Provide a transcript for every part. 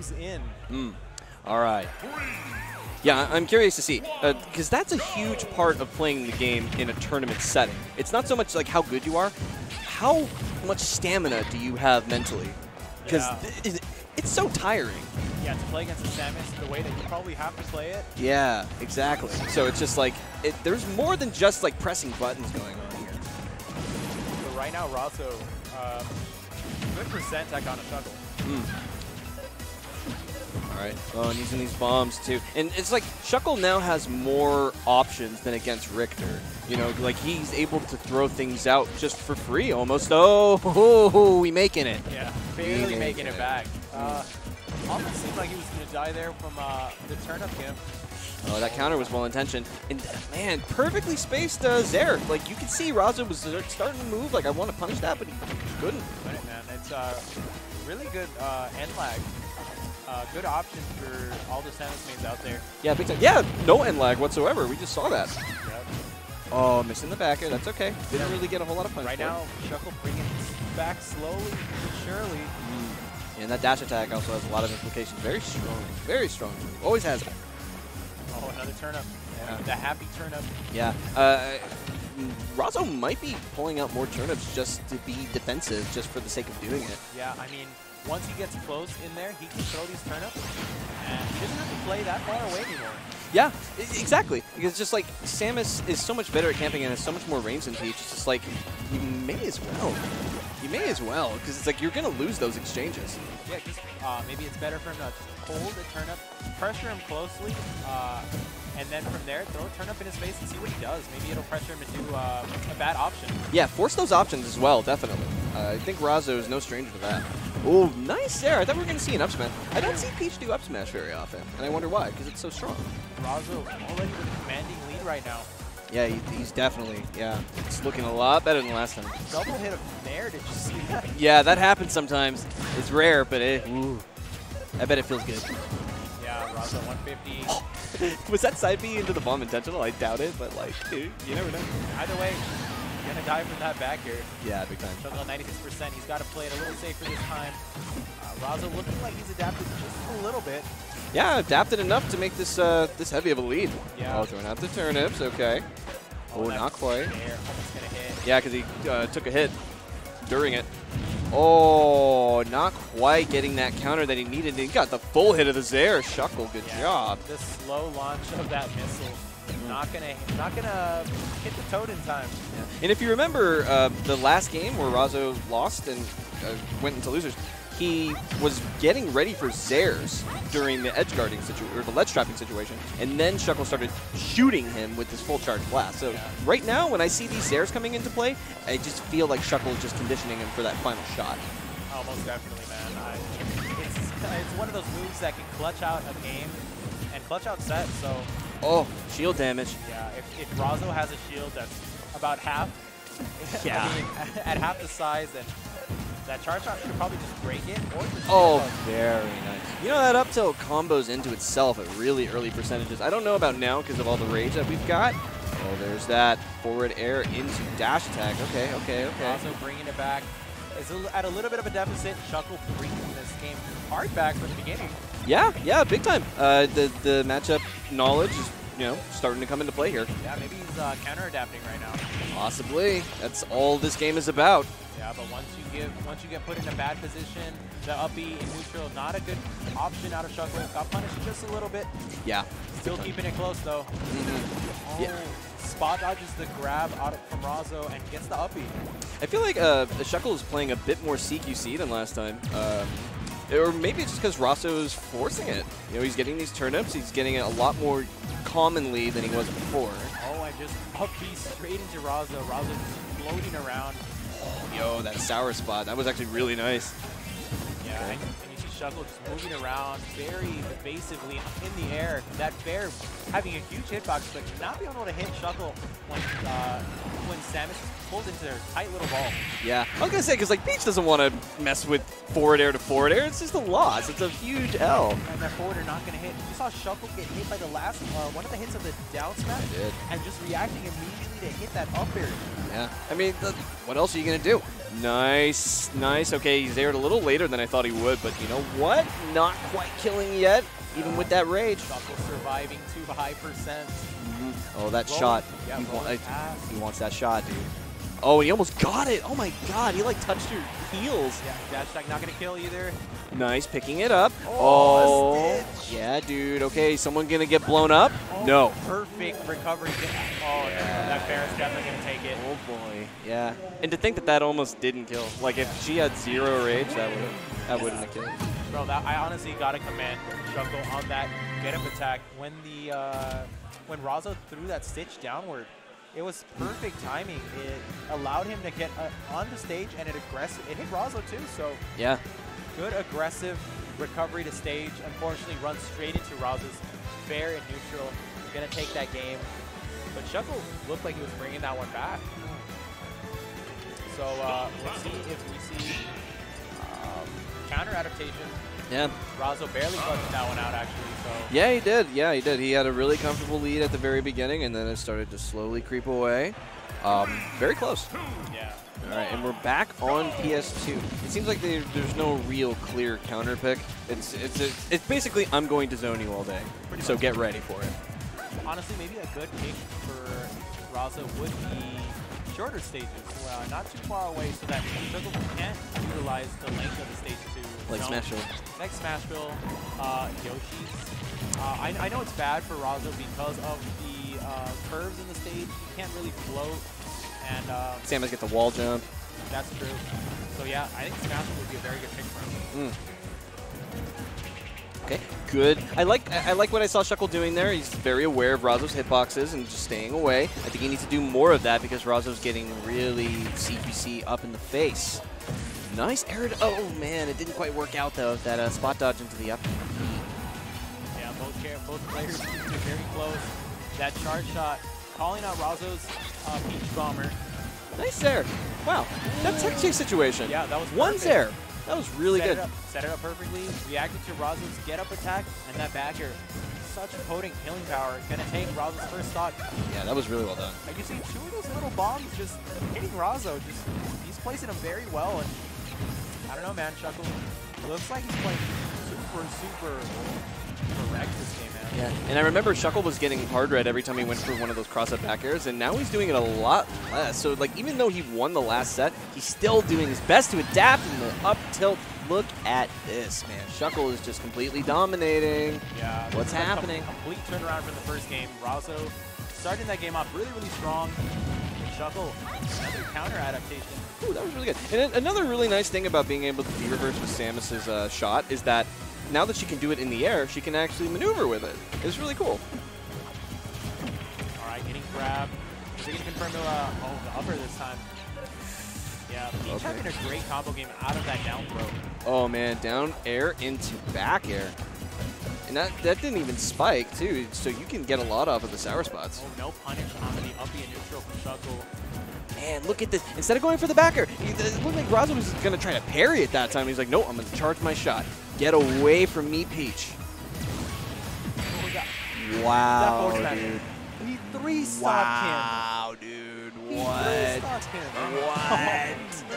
comes in. Mm. All right. Yeah, I'm curious to see, because uh, that's a huge part of playing the game in a tournament setting. It's not so much like how good you are, how much stamina do you have mentally? Because yeah. it's so tiring. Yeah, to play against the Samus the way that you probably have to play it. Yeah, exactly. So it's just like, it, there's more than just like pressing buttons going on here. So right now, Razo, uh, good percent tech on a Shuckle. Mm. All right. Oh, and using these bombs too. And it's like Shuckle now has more options than against Richter. You know, like he's able to throw things out just for free almost. Oh, oh, oh we making it. Yeah, barely making it, it back. Uh, almost seemed like he was going to die there from uh, the turnip camp. Oh, that counter was well intentioned. And man, perfectly spaced uh. Like you can see Razo was starting to move. Like I want to punish that, but he couldn't. Right, man. It's uh, really good uh, end lag uh, good option for all the Samus mains out there. Yeah, big time. Yeah, no end lag whatsoever. We just saw that. Yep. Oh, missing the back backer. That's okay. Didn't really get a whole lot of punch. Right now, Shuckle bringing back slowly but surely. Mm. And that dash attack also has a lot of implications. Very strong. Very strong. Always has. Oh, another turnip. Yeah. The happy turnip. Yeah. Uh, Razo might be pulling out more turnips just to be defensive, just for the sake of doing it. Yeah, I mean, once he gets close in there, he can throw these turnips, and he doesn't have to play that far away anymore. Yeah, exactly. Because just like Samus is so much better at camping and has so much more range than Peach. It's just like you may as well. You may as well because it's like you're gonna lose those exchanges. Yeah, just uh, maybe it's better for him to hold a turnip, pressure him closely, uh, and then from there, throw a turnip in his face and see what he does. Maybe it'll pressure him into uh, a bad option. Yeah, force those options as well, definitely. Uh, I think Razo is no stranger to that. Oh, nice there. I thought we were going to see an up smash. I don't see Peach do up smash very often, and I wonder why, because it's so strong. Razo already with a commanding lead right now. Yeah, he, he's definitely, yeah. It's looking a lot better than last time. Double hit of Nair, did you see that? Yeah, that happens sometimes. It's rare, but it, ooh, I bet it feels good. Yeah, Razo 150. Was that side B into the bomb intentional? I doubt it, but like, dude, you never know. Either way, gonna die from that back here. Yeah, big time. Shuckle 96%. He's got to play it a little safer this time. Uh, Razo looking like he's adapted just a little bit. Yeah, adapted enough to make this uh, this heavy of a lead. Yeah. Oh, throwing out the turnips. Okay. Oh, oh not quite. Yeah, because he uh, took a hit during it. Oh, not quite getting that counter that he needed. He got the full hit of the Zair. Shuckle, good yeah, job. The slow launch of that missile not gonna not gonna hit the toad in time. Yeah. And if you remember uh, the last game where Razo lost and uh, went into losers, he was getting ready for Zairs during the edge guarding situation or the ledge trapping situation, and then Shuckle started shooting him with his full charge blast. So yeah. right now, when I see these Zairs coming into play, I just feel like Shuckle is just conditioning him for that final shot. Oh, most definitely, man. I, it's, it's one of those moves that can clutch out a game and clutch out set. So Oh, shield damage. Yeah, if, if Razo has a shield that's about half, yeah. I mean, at half the size, then that charge shot should probably just break it or Oh, very nice. You know, that up tilt combos into itself at really early percentages. I don't know about now because of all the rage that we've got. Oh, there's that forward air into dash attack. Okay, okay, okay. Also bringing it back. Is at a little bit of a deficit. Shuckle bringing this game hard back from the beginning. Yeah, yeah, big time. Uh, the the matchup knowledge is you know starting to come into play here. Yeah, maybe he's uh, counter adapting right now. Possibly. That's all this game is about. Yeah, but once you give once you get put in a bad position, the uppy in neutral, not a good option out of Shuckle. Got punished just a little bit. Yeah. Still keeping it close though. Mm -hmm. oh, yeah. Spot dodges the grab out from Razo and gets the uppy. I feel like uh, Shuckle is playing a bit more CQC than last time. Um, or maybe it's just because Razo's forcing it. You know, he's getting these turnips. He's getting it a lot more commonly than he was before. Oh, I just up B straight into Razo. Razo floating around. Oh, yo, that sour spot. That was actually really nice. Yeah, okay. and, and, you see Shuckle just moving around very evasively in the air. That bear having a huge hitbox, but not being able to hit Shuckle when, uh, when Samus pulls into their tight little ball. Yeah, I was gonna say because like Peach doesn't want to mess with forward air to forward air. It's just a loss. It's a huge L. And that forward air not gonna hit. You saw Shuckle get hit by the last uh, one of the hits of the down smash. Did. And just reacting immediately to hit that up air. Yeah, I mean, the, what else are you gonna do? Nice, nice. Okay, he's aired a little later than I thought he would, but you know what? Not quite killing yet, even with that rage. Shuckle surviving too high percent. Mm-hmm. Oh, that Rolling- shot. yeah, he, wa- he wants that shot, dude. Oh, he almost got it. Oh my god, he like touched your heels. Yeah, dash attack not gonna kill either. Nice, picking it up. Oh, Oh, yeah, dude. Okay, someone gonna get blown up? No. Perfect recovery. Oh, no, that Baron's definitely gonna take it. Oh boy. Yeah. And to think that that almost didn't kill. Like if she had zero rage, that would that wouldn't have killed. Bro, that I honestly gotta command Shuckle on that get up attack when the uh, when Razo threw that stitch downward. It was perfect timing. It allowed him to get uh, on the stage and it aggressive. It hit Razo too, so Yeah. good aggressive recovery to stage. Unfortunately, runs straight into Razo's fair and neutral. Gonna take that game, but Shuckle looked like he was bringing that one back. So uh, let's see if we see um, counter adaptation. Yeah. Razo barely clutched that one out, actually. So Yeah, he did. Yeah, he did. He had a really comfortable lead at the very beginning, and then it started to slowly creep away. Um, very close. yeah, All right, and we're back on PS2. It seems like there, there's no real clear counter pick. It's it's it's, it's basically I'm going to zone you all day, Pretty so much. get ready for it. honestly, maybe a good pick for Razo would be shorter stages, uh, not too far away, so that Shuckle can't utilize the length of the stage to Like. Smashville. Next Smashville, uh, Yoshi's. Uh, I, I know it's bad for Razo because of the uh, curves in the stage. You can't really float, and uh, Samus get the wall jump. that's true. So yeah, I think Smashville would be a very good pick for him. Mm. Okay, good. I like I like what I saw Shuckle doing there. He's very aware of Razo's hitboxes and just staying away. I think he needs to do more of that because Razo's getting really CQC up in the face. Nice air. Oh man, it didn't quite work out though. That uh, spot dodge into the up. Yeah, both care, both players are very close. That charge shot, calling out Razo's uh, Peach Bomber. Nice there. Wow, that tech chase situation. Yeah, that was one perfect. there. That was really set good. It up, set it up perfectly. Reacted to Razo's get up attack and that back air. Such potent killing power. Gonna take Razo's first stock. Yeah, that was really well done. Like you see two of those little bombs just hitting Razo. Just he's placing them very well. And I don't know, man. Shuckle looks like he's playing super, super correct this game, man. Yeah, and I remember Shuckle was getting hard red every time he went for one of those cross-up back airs, and now he's doing it a lot less. So, like, even though he won the last set, he's still doing his best to adapt in the up tilt. Look at this, man. Shuckle is just completely dominating. Yeah. What's happening? complete turnaround from the first game. Razo starting that game off really, really strong. Shuckle, another counter adaptation. Ooh, that was really good. And another really nice thing about being able to de-reverse with Samus's uh, shot is that now that she can do it in the air, she can actually maneuver with it. It's really cool. All right, getting grabbed. Is he going to confirm to, uh, oh, the upper this time? Yeah, Peach Okay. having a great combo game out of that down throw. Oh man, down air into back air. And that, that didn't even spike too, so you can get a lot off of the sour spots. Oh, no punish on the uppy and neutral from Shuckle. Man, look at this. Instead of going for the back air, it looked like Razo was going to try to parry it that time. He's like, no, I'm going to charge my shot. Get away from me, Peach. Wow, that forward smash. dude. He three stopped Wow, dude. him. He What? three stopped him.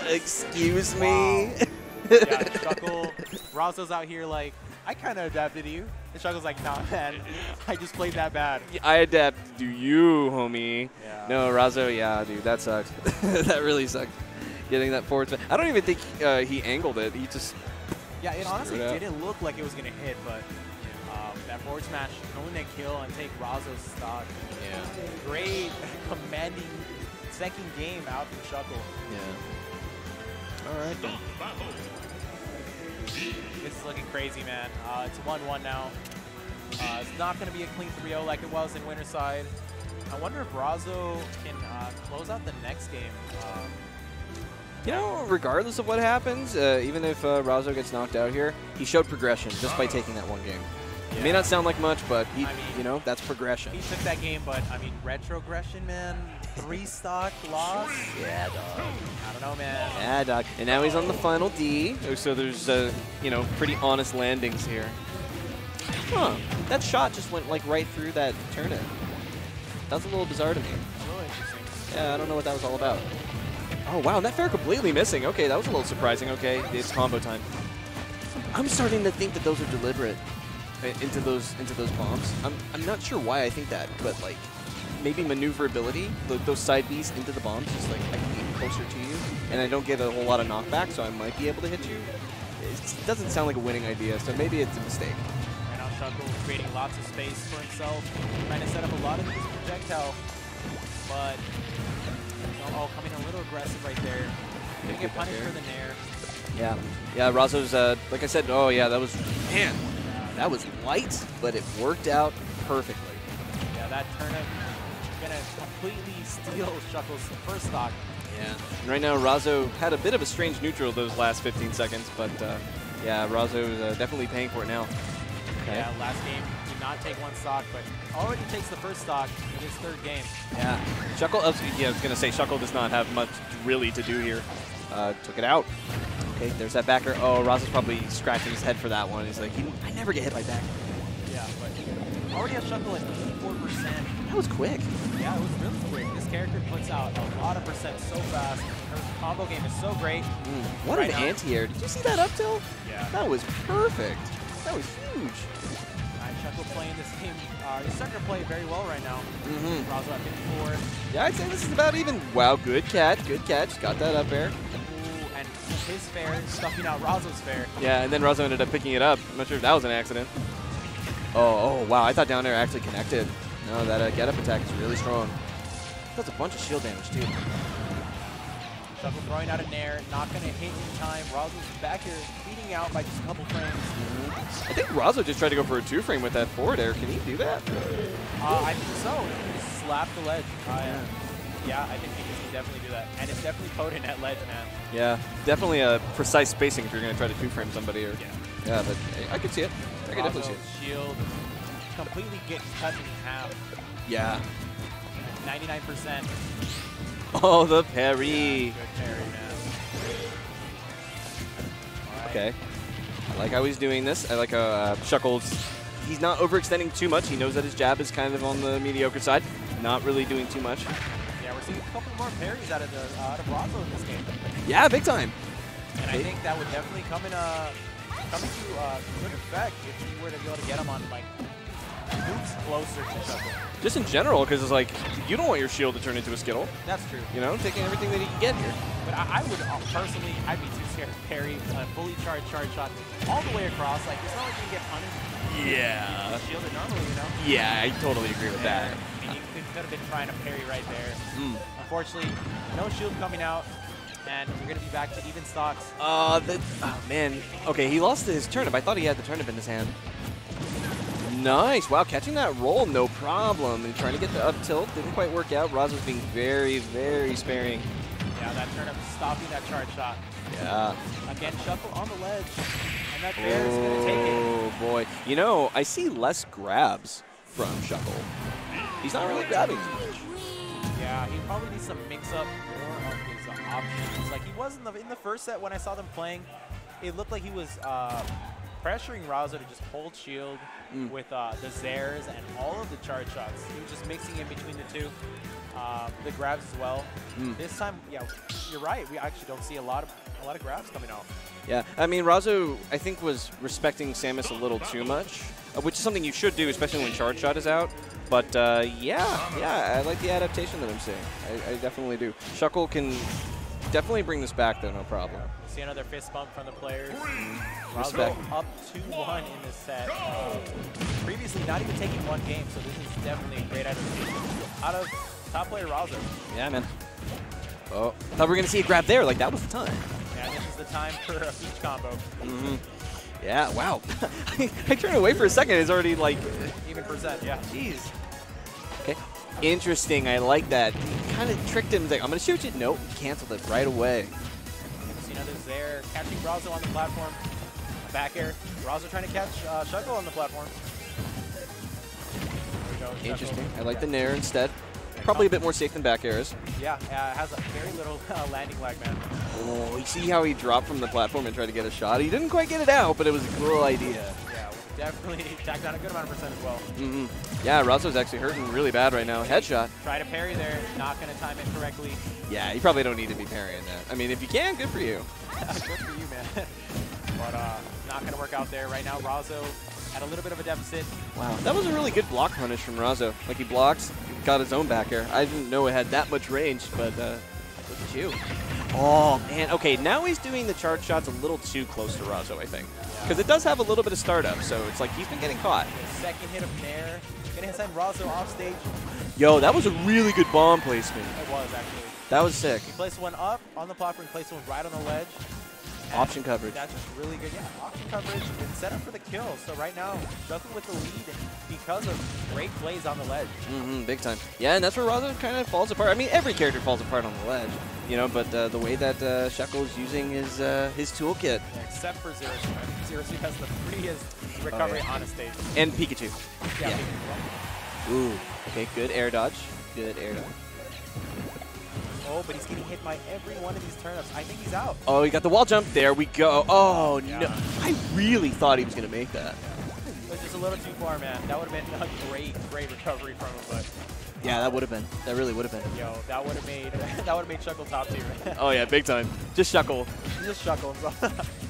What? Excuse me? yeah, Shuckle. Razo's out here like, I kind of adapted to you. And Shuckle's like, nah, man. I just played that bad. I adapt to you, homie. Yeah. No, Razo, yeah, dude, that sucks. that really sucked. Getting that forward smash. I don't even think uh, he angled it. He just. Yeah, it honestly up. didn't look like it was going to hit, but um, that forward smash, going to kill and take Razo's stock. Yeah. Great commanding second game out from Shuckle. Yeah. All right. This is looking crazy, man. Uh, it's 1-1 now. Uh, it's not going to be a clean 3-0 like it was in Winterside. I wonder if Razo can uh, close out the next game. Um, You know, regardless of what happens, uh, even if uh, Razo gets knocked out here, he showed progression just by taking that one game. It may not sound like much, but he, I mean- you know, that's progression. he took that game, but I mean, retrogression, man. Three stock loss. Yeah, dog. I don't know, man. Yeah, dog. And now he's on the final D, so there's, uh, you know, pretty honest landings here. Huh. That shot just went, like, right through that turnip. That's a little bizarre to me. A little interesting. Yeah, I don't know what that was all about. Oh, wow, that fair completely missing. Okay, that was a little surprising. Okay, it's combo time. I'm starting to think that those are deliberate uh, into those into those bombs. I'm, I'm not sure why I think that, but like maybe maneuverability, th those side Bs into the bombs, just like I can get closer to you, and I don't get a whole lot of knockback, so I might be able to hit you. It doesn't sound like a winning idea, so maybe it's a mistake. Right now, Shuckle creating lots of space for himself, trying to set up a lot of these projectile, but oh, coming a little aggressive right there. Gonna get punished for the nair. Yeah, yeah. Razo's, uh, like I said, oh yeah, that was man, that was light, but it worked out perfectly. Yeah, that turnip gonna completely steal Shuckle's first stock. Yeah. And right now, Razo had a bit of a strange neutral those last 15 seconds, but uh, yeah, Razo is uh, definitely paying for it now. Okay. Yeah, last game not take one stock, but already takes the first stock in his third game. Yeah. Shuckle, yeah, I was going to say, Shuckle does not have much really to do here. Uh, took it out. Okay, there's that back air. Oh, Razo's probably scratching his head for that one. He's like, I never get hit by back. Yeah, but already has Shuckle at 84%. That was quick. Yeah, it was really quick. This character puts out a lot of percent so fast. Her combo game is so great. Mm, what right an anti-air. Did you see that up tilt? Yeah. That was perfect. That was huge. Right, playing this game. Uh, he's starting to play very well right now. Mm-hmm. At 54. Yeah, I'd say this is about even. Wow, good catch. Good catch. Got that up air. Ooh, and his fair stuffing out Razo's fair. Yeah, and then Razo ended up picking it up. I'm not sure if that was an accident. Oh, oh wow. I thought down air actually connected. No, that uh, get-up attack is really strong. Does a bunch of shield damage, too. Throwing out a nair, not going to hit in time. Razo's back here beating out by just a couple frames. I think Razo just tried to go for a two-frame with that forward air. Can he do that? Uh, I think so. He just slapped the ledge. Uh, yeah, I think he can definitely do that. And it's definitely potent at ledge, man. Yeah, definitely a precise spacing if you're going to try to two-frame somebody. Or, yeah. yeah, but I can see it. I can definitely see it. shield completely get cut in half. Yeah. 99%. Oh, the parry. Yeah, good parry. Right. Okay. I like how he's doing this. I like how uh, Shuckles, he's not overextending too much. He knows that his jab is kind of on the mediocre side. Not really doing too much. Yeah, we're seeing a couple more parries out of the uh, out of Razo in this game. Yeah, big time. And I think that would definitely come in a come into uh, good effect if you were to be able to get him on like moves closer to Shuckle. Just in general, because it's like, you don't want your shield to turn into a Skittle. That's true. You know, taking everything that he can get here. But I, I would, uh, personally, I'd be too scared to parry a fully charged charge shot all the way across. Like, it's not like you can get punished. Yeah. Shielded normally, you know? Yeah, I totally agree with yeah. that. I mean, you could, could have been trying to parry right there. Mm. Unfortunately, no shield coming out and we're going to be back to even stocks. Uh, the, oh, man. Okay, he lost his turnip. I thought he had the turnip in his hand. Nice. Wow, catching that roll, no problem. And trying to get the up tilt, didn't quite work out. Razo's being very, very sparing. Yeah, that turn up stopping that charge shot. Yeah. Again, Shuckle on the ledge. And that bear is going to take it. Oh, boy. You know, I see less grabs from Shuckle. He's not really grabbing too much. Yeah, he probably needs to mix up more of his uh, options. Like, he was in the, in the first set when I saw them playing, it looked like he was uh, pressuring Razo to just hold shield mm. with uh, the Zairs and all of the charge shots. He was just mixing in between the two. Uh, the grabs as well. Mm. This time, yeah, you're right. We actually don't see a lot of a lot of grabs coming off. Yeah, I mean, Razo, I think, was respecting Samus a little too much, uh, which is something you should do, especially when charge shot is out. But uh, yeah, yeah, I like the adaptation that I'm seeing. I, I definitely do. Shuckle can definitely bring this back, though, no problem. See another fist bump from the players. Mm. Respect. up 2-1 in this set. Uh, previously, not even taking one game, so this is definitely a great adaptation out of top player Razo. Yeah, man. Oh, I thought we were going to see a grab there. Like, that was the time. Yeah, this is the time for a Peach combo. Mm-hmm. Yeah, wow. I turned away for a second. It's already like... Even percent, yeah. Jeez. Interesting. I like that. Kind of tricked him. He's like, I'm going to shoot you. Nope. Canceled it right away. See another there. Catching Razo on the platform. Back air. Razo trying to catch uh, Shuckle on the platform. Go, Interesting. I like the Nair instead. Probably a bit more safe than back airs. Yeah, uh, it has a very little uh, landing lag, man. Oh, you see how he dropped from the platform and tried to get a shot? He didn't quite get it out, but it was a cool idea. Yeah, definitely tacked on a good amount of percent as well. Mm -hmm. Yeah, Razo's actually hurting really bad right now. Headshot. Try to parry there, not going to time it correctly. Yeah, you probably don't need to be parrying that. I mean, if you can, good for you. good for you, man. but uh, not going to work out there. Right now, Razo at a little bit of a deficit. Wow, that was a really good block punish from Razo. Like he blocks, got his own back air. I didn't know it had that much range, but uh, look at you. Oh, man. Okay, now he's doing the charge shots a little too close to Razo, I think. Because it does have a little bit of startup, so it's like he's been getting caught. second hit of Nair. Gonna send Razo off stage. Yo, that was a really good bomb placement. It was, actually. That was sick. He placed one up on the platform, and placed one right on the ledge. Option coverage. That's just really good. Yeah, option coverage and set up for the kill. So right now, juggling with the lead because of great plays on the ledge. Mm-hmm, big time. Yeah, and that's where Razo kind of falls apart. I mean, every character falls apart on the ledge, you know, but uh, the way that uh, Shuckle is using his uh, his toolkit. Yeah, except for Zero Suit. Zero Suit has the freest recovery oh, yeah. on a stage. And Pikachu. Yeah, yeah. Pikachu. Ooh, okay, good air dodge. Good air dodge. Oh, but he's getting hit by every one of these turnips. I think he's out. Oh, he got the wall jump. There we go. Oh, yeah. no. I really thought he was going to make that. But just a little too far, man. That would have been a great, great recovery from him, but... Yeah, that would have been. That really would have been. Yo, that would have made that would have made Shuckle top tier. oh yeah, big time. Just Shuckle. Just Shuckle.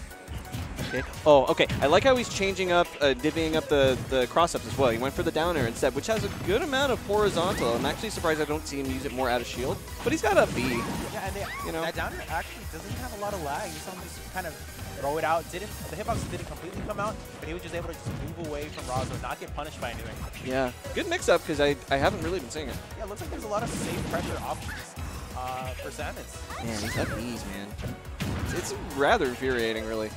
Okay. Oh, okay. I like how he's changing up, uh, divvying up the, the cross-ups as well. He went for the down air instead, which has a good amount of horizontal. I'm actually surprised I don't see him use it more out of shield, but he's got a B. Yeah, and they, you know, that down air actually doesn't have a lot of lag. You saw him just kind of throw it out. Didn't The hitbox didn't completely come out, but he was just able to just move away from Razo, not get punished by anything. Yeah. Good mix-up, because I, I haven't really been seeing it. Yeah, it looks like there's a lot of safe pressure options uh, for Samus. Man, he's got Bs, man. It's rather infuriating, really.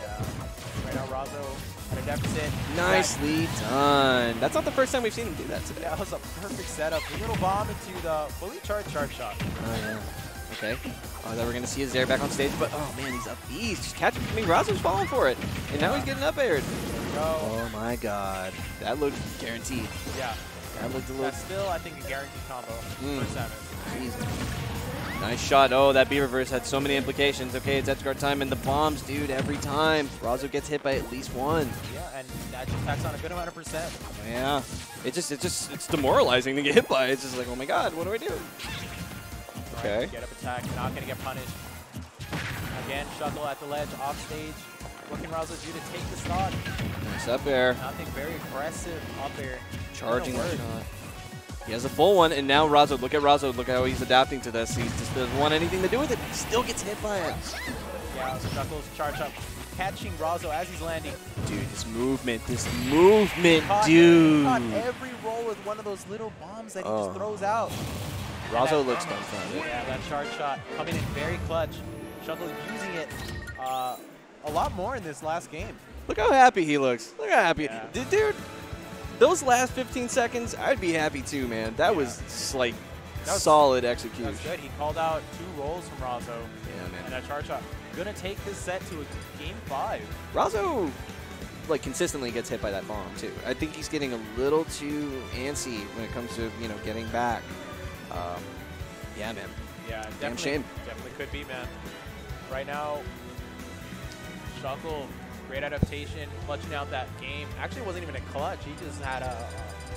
Yeah. Right now, Razo at a deficit. Nicely done. That's not the first time we've seen him do that today. That was a perfect setup. A little bomb into the fully charged charge shot. Oh, yeah. Okay. Oh, that we're going to see his air back on stage, but oh man, he's up beast. Just catch him. I mean, Razo's falling for it. And now he's getting up aired. Oh my god. That looked guaranteed. Yeah. That looked a little. That's still, I think, a guaranteed combo mm. for Samus. Nice shot. Oh, that B reverse had so many implications. Okay, it's edge guard time, and the bombs, dude, every time. Razo gets hit by at least one. Yeah, and that just packs on a good amount of percent. Yeah. It just, it just, it's demoralizing to get hit by. It's just like, oh my god, what do I do? Okay. Get up attack, not going to get punished. Again, Shuckle at the ledge, off stage. What can Razo do to take the stock? Nice up air. Nothing very aggressive up air. Charging the shot. He has a full one, and now Razo, look at Razo, look how he's adapting to this. He just doesn't want anything to do with it. He still gets hit by it. Yeah, Knuckles charge up, catching Razo as he's landing. Dude, this movement, this movement, caught, dude. Caught every roll with one of those little bombs that he oh. just throws out. Razo looks dumbfounded. Yeah, that charge shot coming in very clutch. Shuckle using it uh, a lot more in this last game. Look how happy he looks. Look how happy. Yeah. Dude, those last 15 seconds, I'd be happy too, man. That yeah. was like that was, solid execution. That's good. He called out two rolls from Razo. Yeah, man. And that charge shot. Gonna take this set to a game five. Razo like consistently gets hit by that bomb too. I think he's getting a little too antsy when it comes to you know getting back. Um, yeah, man. Yeah, Damn shame. Definitely could be, man. Right now, Shuckle Great adaptation, clutching out that game. Actually, wasn't even a clutch. He just had a,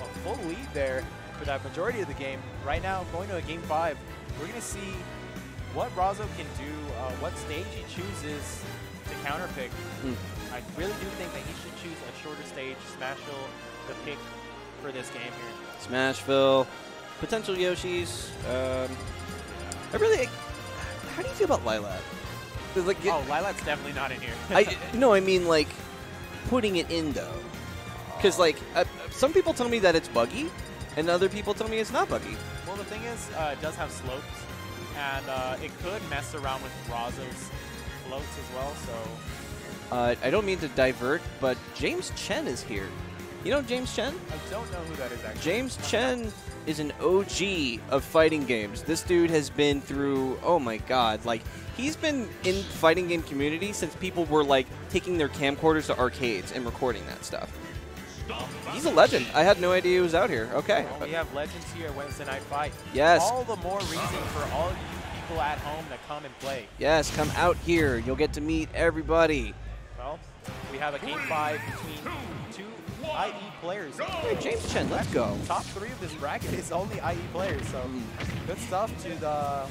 a, full lead there for that majority of the game. Right now, going to a game five, we're going to see what Razo can do, uh, what stage he chooses to counterpick. Mm. I really do think that he should choose a shorter stage, Smashville, the pick for this game here. Smashville, potential Yoshis. Um, I really, how do you feel about Lylat? Like, oh, Lylat's definitely not in here. I No, I mean, like, putting it in, though. Because, like, uh, some people tell me that it's buggy, and other people tell me it's not buggy. Well, the thing is, uh, it does have slopes, and uh, it could mess around with Razo's floats as well, so... Uh, I don't mean to divert, but James Chen is here. You know James Chen? I don't know who that is, actually. James Chen is an OG of fighting games. This dude has been through, oh my god, like he's been in fighting game community since people were like taking their camcorders to arcades and recording that stuff. He's a legend. I had no idea he was out here. Okay. Well, we have legends here Wednesday Night Fight. Yes. All the more reason for all you people at home to come and play. Yes, come out here. You'll get to meet everybody. Well, we have a game five between two IE players. Hey, James Chen, let's go. Top three of this bracket is only IE players, so good stuff to the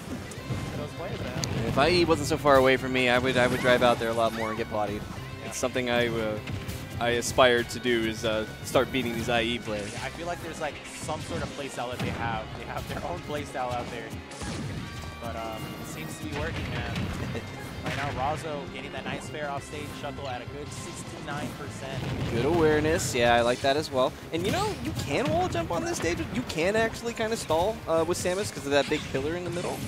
to those players, man. If IE wasn't so far away from me, I would I would drive out there a lot more and get bodied. Yeah. It's something I uh, I aspired to do is uh, start beating these IE players. I feel like there's like some sort of playstyle that they have. They have their own playstyle out there. But um, it seems to be working, man. Right now, Razo getting that nice fair off stage Shuckle at a good 69%. Good awareness, yeah, I like that as well. And you know, you can wall jump on this stage. You can actually kind of stall uh, with Samus because of that big pillar in the middle.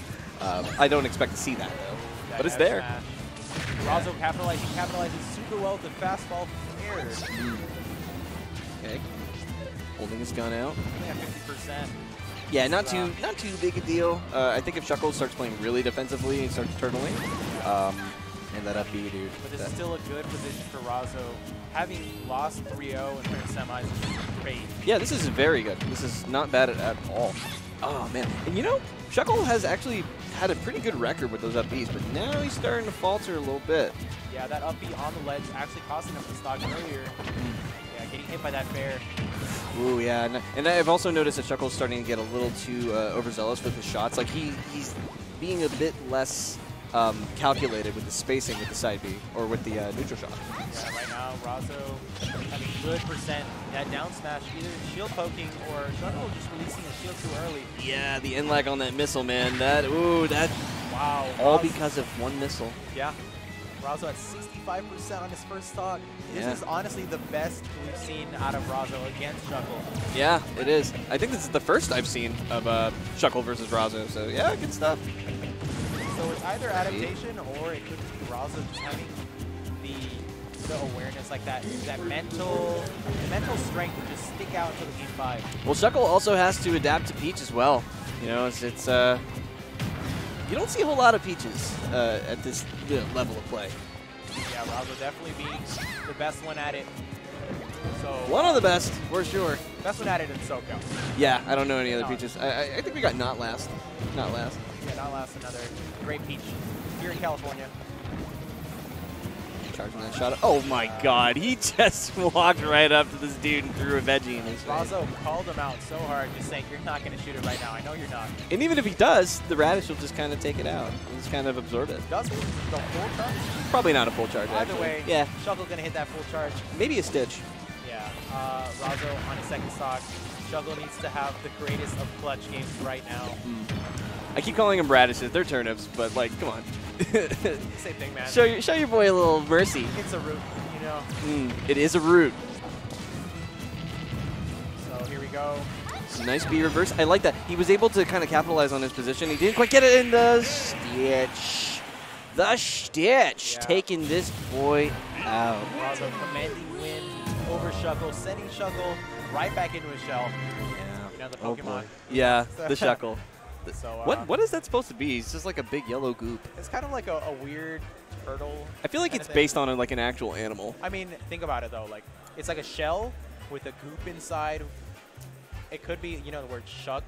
Um, I don't expect to see that though, That but it's there. smash. Razo capitalizing, capitalizing super well with the fastball from air. Okay, holding his gun out. At 50%. Yeah, not Uh, too not too big a deal. Uh, I think if Shuckle starts playing really defensively and starts turtling, um, and that up B, dude. But is still a good position for Razo. Having lost 3-0 in current semis is great. Yeah, this is very good. This is not bad at, at all. Oh, man. And you know, Shuckle has actually had a pretty good record with those up Bs, but now he's starting to falter a little bit. Yeah, that up B on the ledge actually costing him the stock earlier. Yeah, getting hit by that bear. Ooh, yeah. And, and I've also noticed that Shuckle's starting to get a little too uh, overzealous with his shots. Like, he he's being a bit less um, calculated with the spacing with the side B or with the uh, neutral shot. Yeah, right now Razo having good percent. That down smash, either shield poking or Shuckle just releasing a shield too early. Yeah, the end lag on that missile, man. That, ooh, that Wow. all Razo- because of one missile. Yeah. Razo at 65% on his first stock. This Yeah. is honestly the best we've seen out of Razo against Shuckle. Yeah, it is. I think this is the first I've seen of uh, Shuckle versus Razo, so yeah, good stuff. So it's either adaptation or it could be Razo just having the the awareness, like that that mental the mental strength to just stick out until the game five. Well, Shuckle also has to adapt to Peach as well. You know, it's, it's uh, you don't see a whole lot of Peaches uh, at this you know, level of play. Yeah, Razo definitely being the best one at it. So One of the best, for sure. best one at it in SoCal. Yeah, I don't know any other No. Peaches. I, I, I think we got not last. Not last. Yeah, not last another great peach here in California. Charging that shot. Oh my god, he just walked right up to this dude and threw a veggie in his face. Razo called him out so hard, just saying, "You're not going to shoot it right now. I know you're not." And even if he does, the radish will just kind of take it out. He'll just kind of absorb it. Does he? The full charge? Probably not a full charge. Either actually. way, Yeah, Shuckle going to hit that full charge. maybe a stitch. Yeah, uh, Razo on his second stock. Shuckle needs to have the greatest of clutch games right now. I keep calling them radishes. They're turnips, but like, come on. Same thing, man. show your, show your boy a little mercy. It's a root, you know. Mm, it is a root. So here we go. Nice B reverse. I like that. He was able to kind of capitalize on his position. He didn't quite get it in the stitch. The stitch Yeah. taking this boy out. Razo commanding win over Shuckle, sending Shuckle right back into his shell. You know, the Oh Pokemon. boy. Yeah, the shuckle. So uh, What what is that supposed to be? It's just like a big yellow goop. It's kind of like a, a weird turtle. I feel like it's based on like an actual animal. I mean, think about it though. Like, it's like a shell with a goop inside. It could be, you know, the word shuck